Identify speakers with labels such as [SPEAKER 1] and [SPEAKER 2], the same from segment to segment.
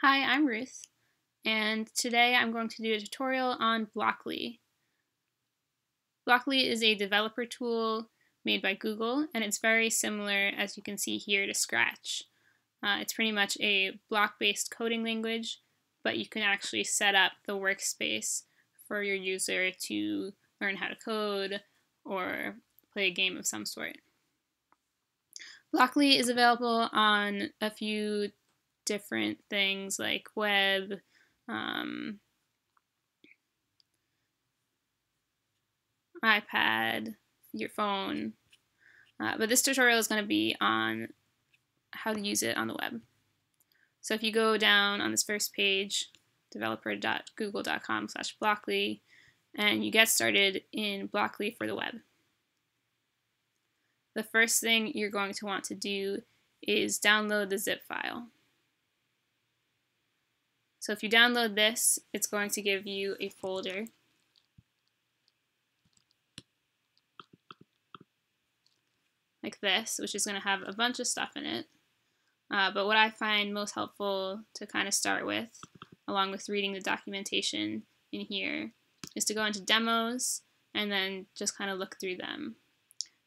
[SPEAKER 1] Hi, I'm Ruth, and today I'm going to do a tutorial on Blockly. Blockly is a developer tool made by Google, and it's very similar, as you can see here, to Scratch. Uh, it's pretty much a block-based coding language, but you can actually set up the workspace for your user to learn how to code or play a game of some sort. Blockly is available on a few different things like web, um, iPad, your phone. Uh, but this tutorial is going to be on how to use it on the web. So if you go down on this first page, developer.google.com slash Blockly, and you get started in Blockly for the web. The first thing you're going to want to do is download the zip file. So if you download this, it's going to give you a folder. Like this, which is going to have a bunch of stuff in it. Uh, but what I find most helpful to kind of start with, along with reading the documentation in here, is to go into demos and then just kind of look through them.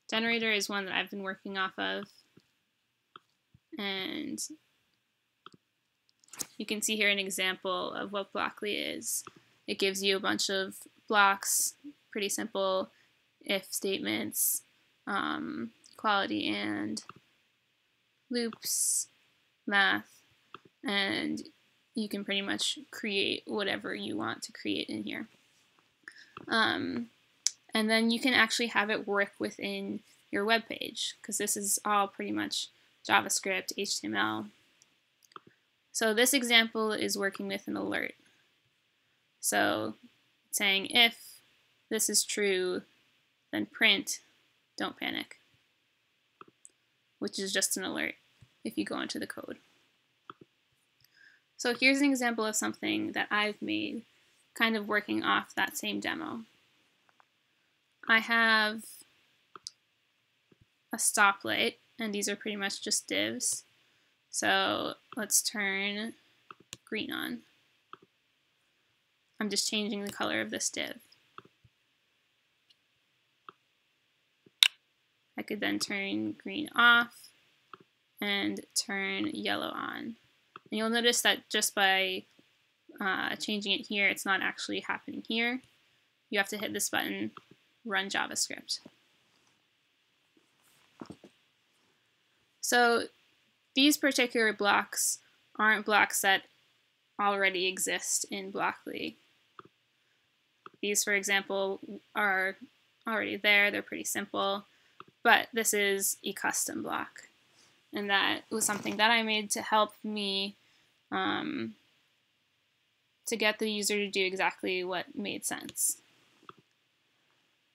[SPEAKER 1] Generator is one that I've been working off of. And you can see here an example of what Blockly is. It gives you a bunch of blocks, pretty simple if statements, um, quality and loops, math, and you can pretty much create whatever you want to create in here. Um, and then you can actually have it work within your web page because this is all pretty much JavaScript, HTML, so this example is working with an alert. So saying if this is true, then print don't panic, which is just an alert if you go into the code. So here's an example of something that I've made kind of working off that same demo. I have a stoplight, and these are pretty much just divs. So let's turn green on. I'm just changing the color of this div. I could then turn green off and turn yellow on. And you'll notice that just by uh, changing it here, it's not actually happening here. You have to hit this button, run JavaScript. So these particular blocks aren't blocks that already exist in Blockly. These, for example, are already there. They're pretty simple. But this is a custom block. And that was something that I made to help me um, to get the user to do exactly what made sense.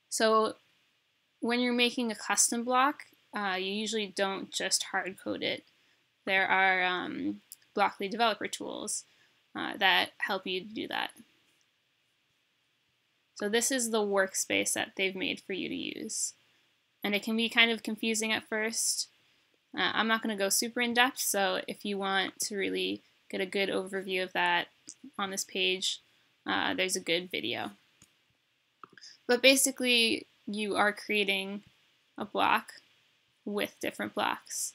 [SPEAKER 1] So when you're making a custom block, uh, you usually don't just hard code it there are um, Blockly developer tools uh, that help you to do that. So this is the workspace that they've made for you to use. And it can be kind of confusing at first. Uh, I'm not going to go super in depth, so if you want to really get a good overview of that on this page, uh, there's a good video. But basically, you are creating a block with different blocks.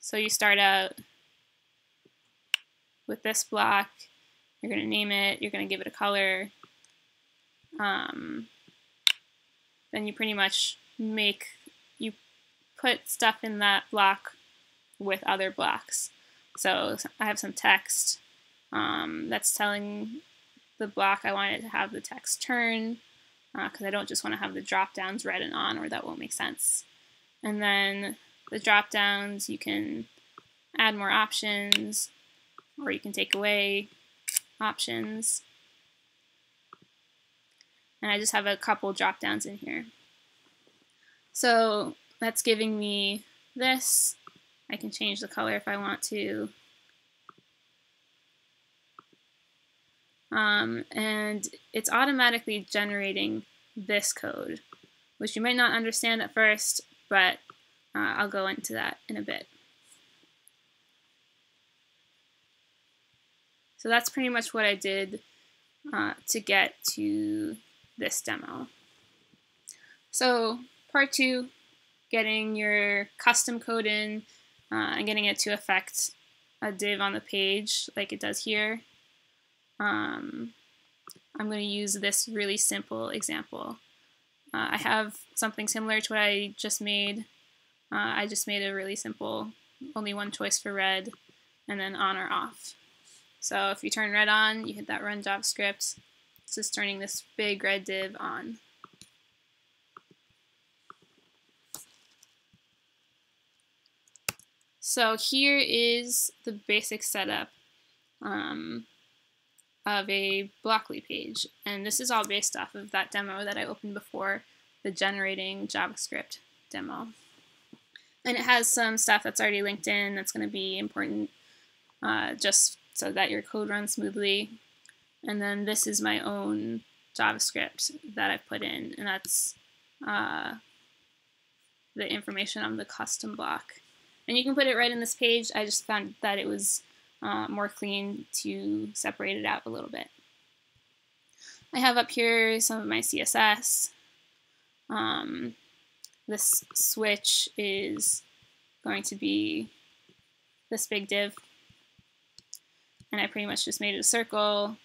[SPEAKER 1] So you start out with this block. You're going to name it. You're going to give it a color. Um, then you pretty much make, you put stuff in that block with other blocks. So I have some text um, that's telling the block I want it to have the text turn because uh, I don't just want to have the drop downs red and on or that won't make sense. And then the drop downs, you can add more options or you can take away options. And I just have a couple drop downs in here. So that's giving me this. I can change the color if I want to. Um, and it's automatically generating this code, which you might not understand at first, but uh, I'll go into that in a bit. So that's pretty much what I did uh, to get to this demo. So part two, getting your custom code in uh, and getting it to affect a div on the page like it does here. Um, I'm going to use this really simple example. Uh, I have something similar to what I just made. Uh, I just made a really simple, only one choice for red, and then on or off. So if you turn red on, you hit that run JavaScript. It's just turning this big red div on. So here is the basic setup um, of a Blockly page. And this is all based off of that demo that I opened before, the generating JavaScript demo. And it has some stuff that's already linked in that's going to be important uh, just so that your code runs smoothly. And then this is my own JavaScript that I've put in, and that's uh, the information on the custom block. And you can put it right in this page. I just found that it was uh, more clean to separate it out a little bit. I have up here some of my CSS. Um, this switch is going to be this big div and I pretty much just made it a circle.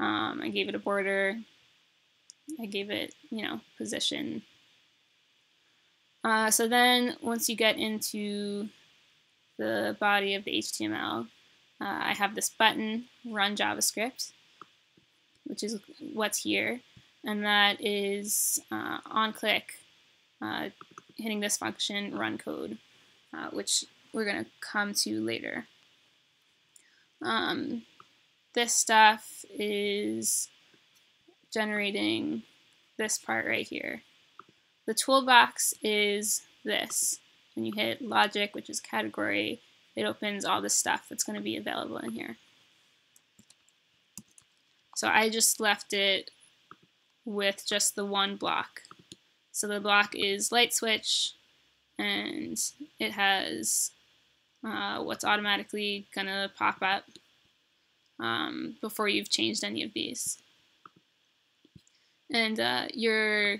[SPEAKER 1] Um, I gave it a border. I gave it, you know, position. Uh, so then once you get into the body of the HTML, uh, I have this button, Run JavaScript, which is what's here. And that is uh, on click, uh, hitting this function, run code, uh, which we're going to come to later. Um, this stuff is generating this part right here. The toolbox is this. When you hit logic, which is category, it opens all the stuff that's going to be available in here. So I just left it with just the one block. So the block is light switch, and it has uh, what's automatically going to pop up um, before you've changed any of these. And uh, your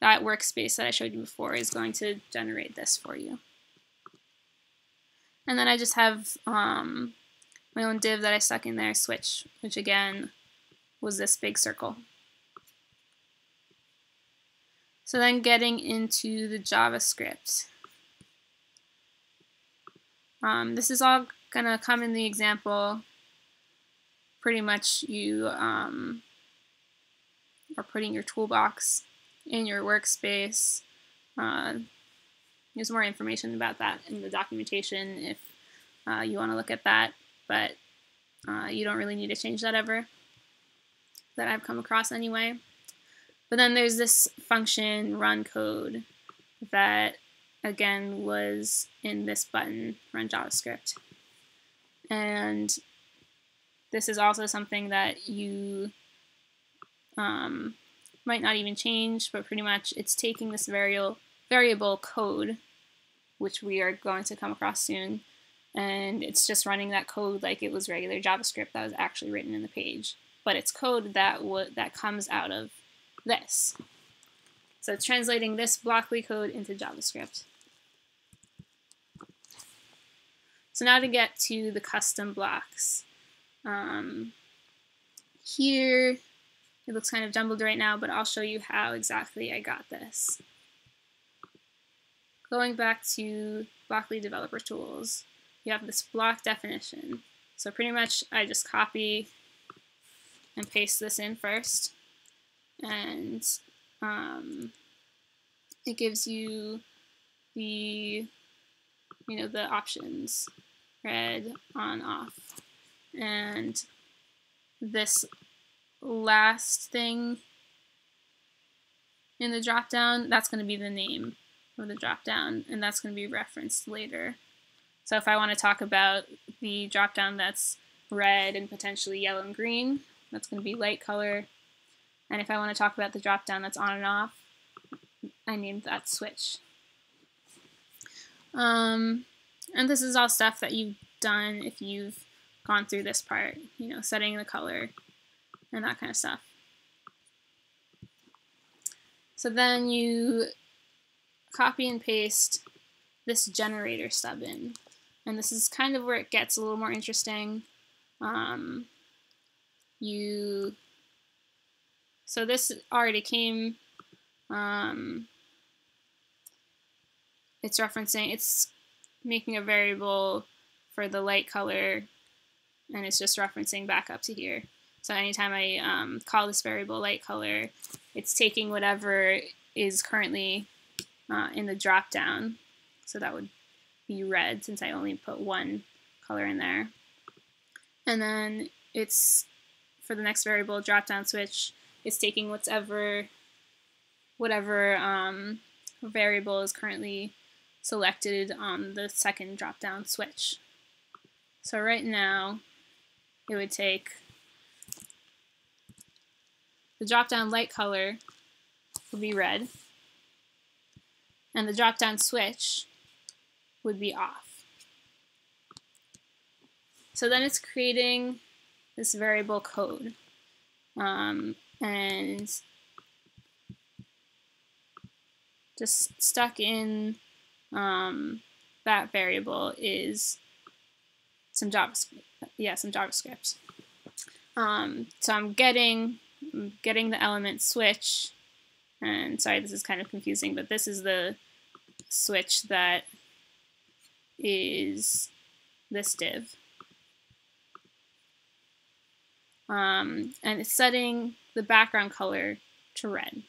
[SPEAKER 1] that workspace that I showed you before is going to generate this for you. And then I just have um, my own div that I stuck in there, switch, which again was this big circle. So then getting into the JavaScript. Um, this is all going to come in the example. Pretty much you um, are putting your toolbox in your workspace. Uh, there's more information about that in the documentation if uh, you want to look at that, but uh, you don't really need to change that ever that I've come across anyway. But then there's this function run code that again was in this button, run JavaScript. And this is also something that you um, might not even change, but pretty much it's taking this variable, variable code, which we are going to come across soon, and it's just running that code like it was regular JavaScript that was actually written in the page. But it's code that, that comes out of this. So it's translating this Blockly code into JavaScript. So now to get to the custom blocks. Um, here, it looks kind of jumbled right now, but I'll show you how exactly I got this. Going back to Blockly Developer Tools, you have this block definition. So pretty much I just copy and paste this in first. And um, it gives you the, you know, the options red, on, off. And this last thing in the dropdown, that's going to be the name of the dropdown, and that's going to be referenced later. So if I want to talk about the dropdown that's red and potentially yellow and green, that's going to be light color. And if I want to talk about the drop down that's on and off, I named that switch. Um, and this is all stuff that you've done if you've gone through this part, you know, setting the color and that kind of stuff. So then you copy and paste this generator stub in. And this is kind of where it gets a little more interesting. Um, you, so this already came, um, it's referencing, it's making a variable for the light color, and it's just referencing back up to here. So anytime I um, call this variable light color, it's taking whatever is currently uh, in the dropdown. So that would be red since I only put one color in there. And then it's, for the next variable dropdown switch, it's taking whatever, whatever um, variable is currently selected on the second drop-down switch. So right now, it would take the drop-down light color would be red, and the drop-down switch would be off. So then it's creating this variable code. Um, and just stuck in um, that variable is some JavaScript. Yeah, some JavaScript. Um, so I'm getting getting the element switch, and sorry, this is kind of confusing, but this is the switch that is this div. Um, and it's setting the background color to red.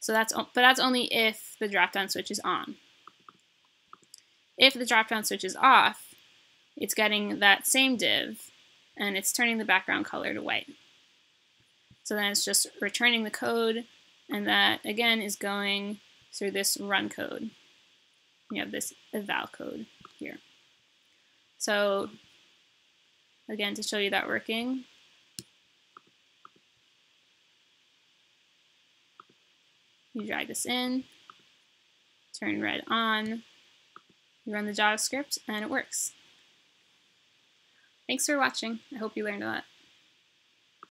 [SPEAKER 1] So that's, but that's only if the drop-down switch is on. If the drop-down switch is off, it's getting that same div and it's turning the background color to white. So then it's just returning the code and that again is going through this run code. You have this eval code here. So again, to show you that working, You drag this in, turn red on, you run the JavaScript, and it works. Thanks for watching. I hope you learned a lot.